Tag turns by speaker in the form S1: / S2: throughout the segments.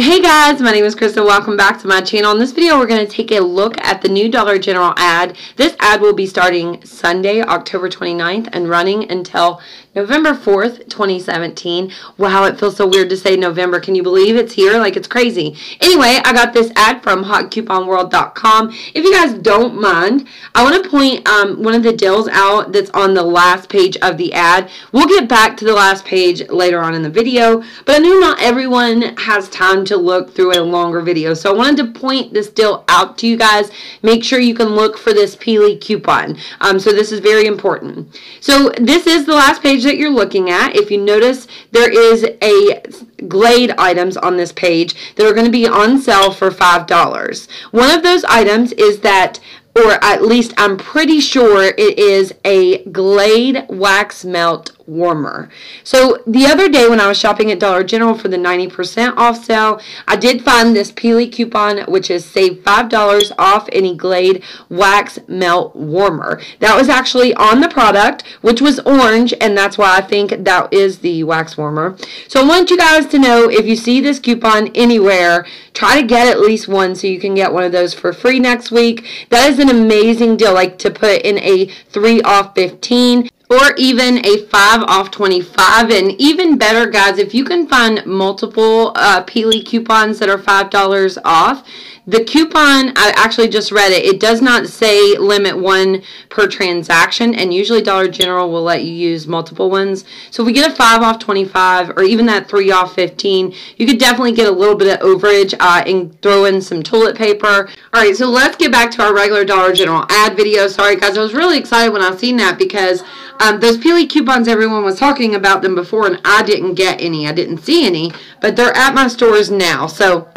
S1: Hey guys, my name is Christa. Welcome back to my channel. In this video, we're going to take a look at the new Dollar General ad. This ad will be starting Sunday, October 29th and running until November 4th, 2017. Wow, it feels so weird to say November. Can you believe it's here? Like, it's crazy. Anyway, I got this ad from hotcouponworld.com. If you guys don't mind, I want to point um, one of the deals out that's on the last page of the ad. We'll get back to the last page later on in the video, but I know not everyone has time to look through a longer video. So I wanted to point this deal out to you guys. Make sure you can look for this Peely coupon. Um, so this is very important. So this is the last page that you're looking at. If you notice, there is a Glade items on this page that are going to be on sale for $5. One of those items is that or at least I'm pretty sure it is a Glade wax melt warmer. So the other day when I was shopping at Dollar General for the 90% off sale, I did find this Peely coupon which is save $5 off any Glade wax melt warmer. That was actually on the product which was orange and that's why I think that is the wax warmer. So I want you guys to know if you see this coupon anywhere, try to get at least one so you can get one of those for free next week. That is an amazing deal like to put in a 3 off 15 or even a 5 off 25 and even better guys if you can find multiple uh, Peely coupons that are $5 off the coupon, I actually just read it. It does not say limit one per transaction, and usually Dollar General will let you use multiple ones. So if we get a 5 off 25 or even that 3 off 15, you could definitely get a little bit of overage uh, and throw in some toilet paper. All right, so let's get back to our regular Dollar General ad video. Sorry, guys, I was really excited when I seen that because um, those Peely coupons, everyone was talking about them before, and I didn't get any. I didn't see any, but they're at my stores now. So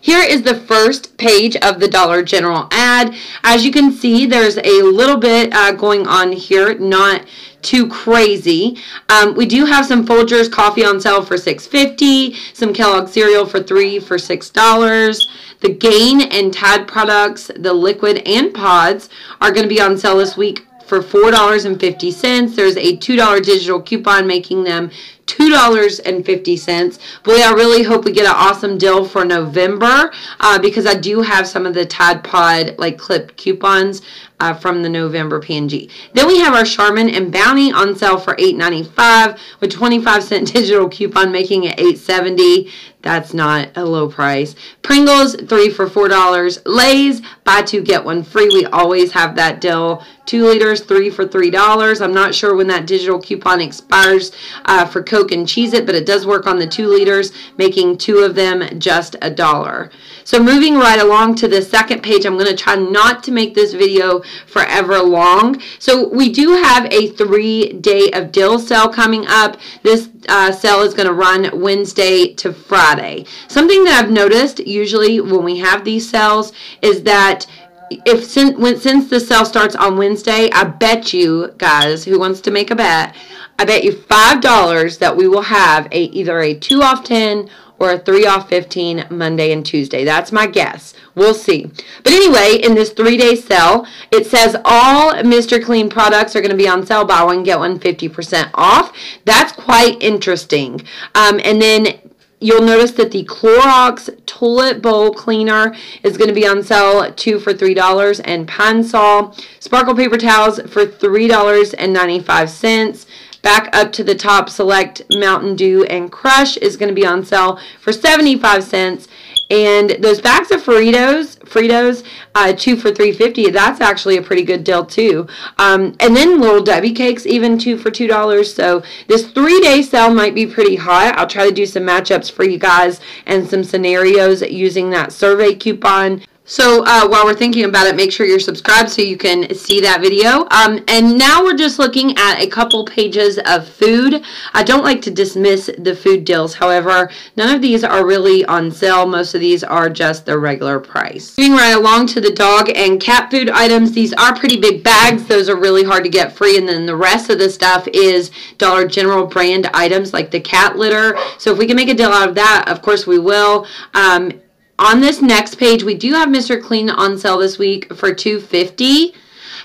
S1: here is the first page of the Dollar General ad. As you can see, there's a little bit uh, going on here, not too crazy. Um, we do have some Folgers coffee on sale for $6.50, some Kellogg cereal for 3 for $6. The Gain and Tide products, the liquid and pods, are going to be on sale this week for $4.50. There's a $2 digital coupon making them $2.50. Boy, I really hope we get an awesome deal for November uh, because I do have some of the Tide Pod like clipped coupons uh, from the November P&G. Then we have our Charmin and Bounty on sale for $8.95 with 25 cent digital coupon making it $8.70. That's not a low price. Pringles, three for $4. Lay's, buy two, get one free. We always have that deal. Two liters, three for $3. I'm not sure when that digital coupon expires uh, for Coke and Cheez It, but it does work on the two liters, making two of them just a dollar. So moving right along to the second page, I'm going to try not to make this video forever long. So we do have a three day of deal sale coming up. This uh, sale is going to run Wednesday to Friday. Something that I've noticed usually when we have these sales is that if since when since the sale starts on Wednesday, I bet you guys who wants to make a bet, I bet you five dollars that we will have a either a two off ten or a 3 off 15 Monday and Tuesday. That's my guess. We'll see. But anyway, in this three day sale, it says all Mr. Clean products are going to be on sale. Buy one, get one 50% off. That's quite interesting. Um, and then you'll notice that the Clorox toilet bowl cleaner is going to be on sale two for three dollars and Pine Sol sparkle paper towels for three dollars and ninety five cents Back up to the top, select Mountain Dew and Crush is going to be on sale for 75 cents. And those bags of Fritos, Fritos, uh, two for three fifty. That's actually a pretty good deal too. Um, and then little Debbie cakes, even two for two dollars. So this three day sale might be pretty hot. I'll try to do some matchups for you guys and some scenarios using that survey coupon. So uh, while we're thinking about it, make sure you're subscribed so you can see that video. Um, and now we're just looking at a couple pages of food. I don't like to dismiss the food deals. However, none of these are really on sale. Most of these are just the regular price. Moving right along to the dog and cat food items. These are pretty big bags. Those are really hard to get free. And then the rest of the stuff is Dollar General brand items like the cat litter. So if we can make a deal out of that, of course we will. Um, on this next page, we do have Mr. Clean on sale this week for 250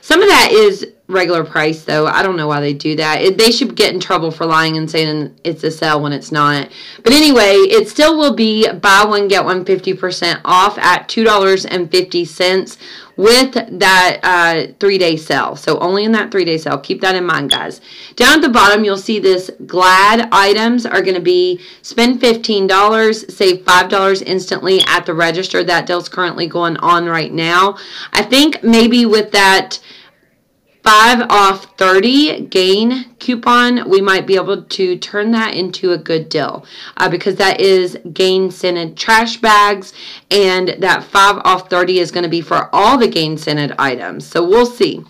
S1: Some of that is regular price though. I don't know why they do that. It, they should get in trouble for lying and saying it's a sale when it's not. But anyway, it still will be buy one get one 50% off at $2.50 with that uh, three day sale. So only in that three day sale. Keep that in mind, guys. Down at the bottom, you'll see this Glad items are going to be spend $15, save $5 instantly at the register. That deal's currently going on right now. I think maybe with that 5 off 30 gain coupon, we might be able to turn that into a good deal uh, because that is gain scented trash bags and that 5 off 30 is going to be for all the gain scented items. So we'll see.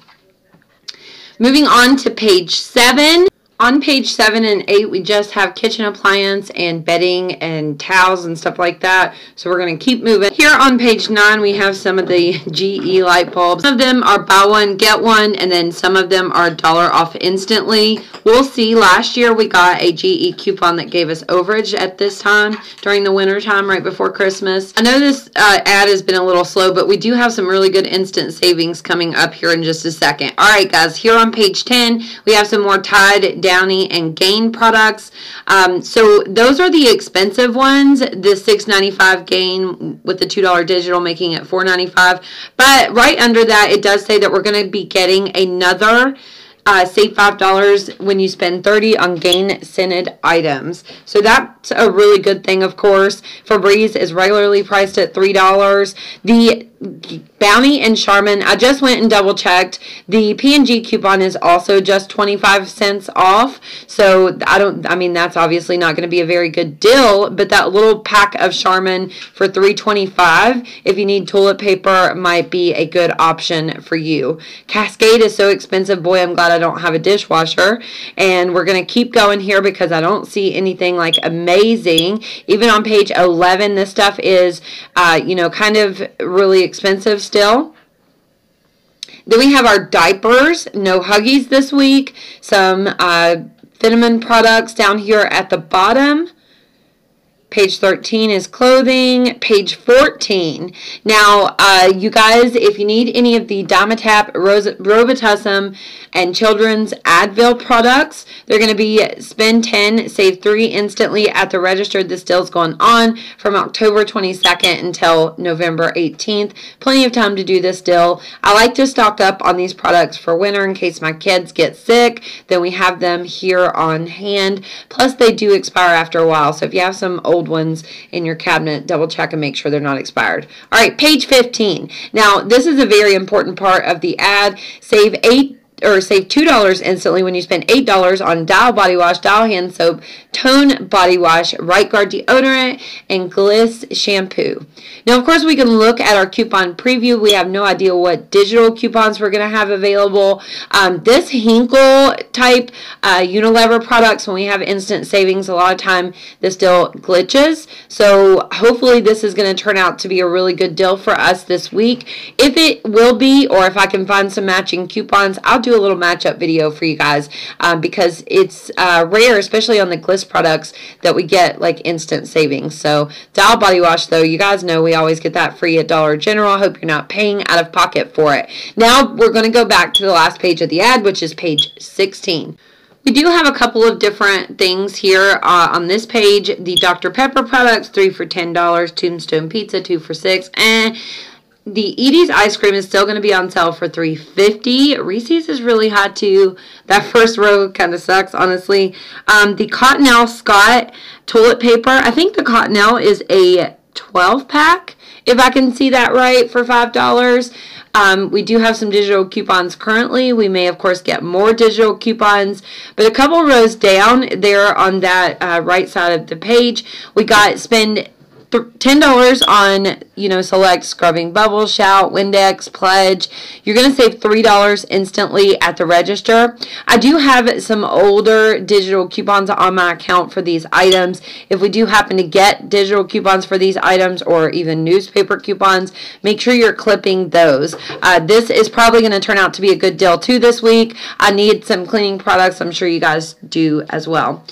S1: Moving on to page 7. On page 7 and 8, we just have kitchen appliance and bedding and towels and stuff like that. So we're going to keep moving. Here on page 9, we have some of the GE light bulbs. Some of them are buy one, get one, and then some of them are dollar off instantly. We'll see. Last year, we got a GE coupon that gave us overage at this time during the winter time right before Christmas. I know this uh, ad has been a little slow, but we do have some really good instant savings coming up here in just a second. All right, guys, here on page 10, we have some more Tide Downy, and Gain products. Um, so those are the expensive ones. The $6.95 Gain with the $2 digital making it $4.95. But right under that, it does say that we're going to be getting another uh, save $5 when you spend 30 on gain scented items. So that's a really good thing, of course. Febreze is regularly priced at $3. The Bounty and Charmin, I just went and double checked. The P&G coupon is also just 25 cents off. So I don't, I mean, that's obviously not going to be a very good deal, but that little pack of Charmin for 325 if you need toilet paper might be a good option for you. Cascade is so expensive. Boy, I'm glad I don't have a dishwasher. And we're going to keep going here because I don't see anything like amazing. Even on page 11, this stuff is, uh, you know, kind of really expensive still. Then we have our diapers, no Huggies this week. Some uh, vitamin products down here at the bottom. Page 13 is clothing. Page 14. Now, uh, you guys, if you need any of the Dimetapp, Robitussin, and Children's Advil products, they're going to be spend 10, save 3 instantly at the register. This deal's going on from October 22nd until November 18th. Plenty of time to do this deal. I like to stock up on these products for winter in case my kids get sick. Then we have them here on hand. Plus, they do expire after a while. So if you have some old old ones in your cabinet, double check and make sure they're not expired. All right, page 15. Now, this is a very important part of the ad. Save eight or save $2 instantly when you spend $8 on Dial Body Wash, Dial Hand Soap, Tone Body Wash, Right Guard Deodorant, and Gliss Shampoo. Now, of course, we can look at our coupon preview. We have no idea what digital coupons we're going to have available. Um, this Henkel type uh, Unilever products, when we have instant savings, a lot of time this deal glitches. So hopefully this is going to turn out to be a really good deal for us this week. If it will be, or if I can find some matching coupons, I'll do a little matchup video for you guys um, because it's uh, rare, especially on the Gliss products, that we get like instant savings. So Dial Body Wash, though, you guys know we always get that free at Dollar General. I hope you're not paying out of pocket for it. Now we're going to go back to the last page of the ad, which is page 16. We do have a couple of different things here uh, on this page. The Dr. Pepper products, three for $10. Tombstone Pizza, two for six. And the Edy's ice cream is still going to be on sale for $3.50. Reese's is really hot too. That first row kind of sucks, honestly. Um, the Cottonelle Scott toilet paper. I think the Cottonelle is a 12 pack, if I can see that right, for $5. Um, we do have some digital coupons currently. We may, of course, get more digital coupons. But a couple rows down there on that uh, right side of the page, we got spend $10 on, you know, select scrubbing bubble, shout, Windex, pledge. You're going to save $3 instantly at the register. I do have some older digital coupons on my account for these items. If we do happen to get digital coupons for these items or even newspaper coupons, make sure you're clipping those. Uh, this is probably going to turn out to be a good deal too this week. I need some cleaning products. I'm sure you guys do as well.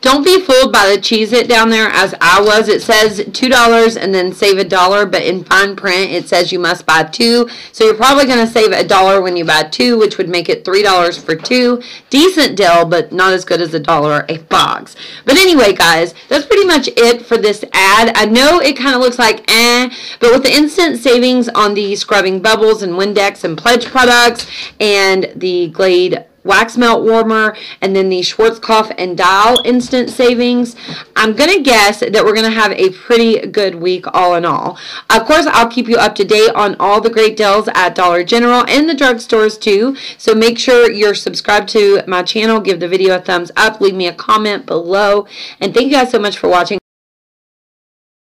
S1: Don't be fooled by the Cheez It down there as I was. It says $2 and then save a dollar, but in fine print it says you must buy two. So you're probably going to save a dollar when you buy two, which would make it $3 for two. Decent deal, but not as good as a dollar a box. But anyway, guys, that's pretty much it for this ad. I know it kind of looks like eh, but with the instant savings on the scrubbing bubbles and Windex and Pledge products and the Glade wax melt warmer, and then the Schwarzkopf and Dial instant savings. I'm going to guess that we're going to have a pretty good week all in all. Of course, I'll keep you up to date on all the great deals at Dollar General and the drugstores too. So make sure you're subscribed to my channel. Give the video a thumbs up. Leave me a comment below. And thank you guys so much for watching.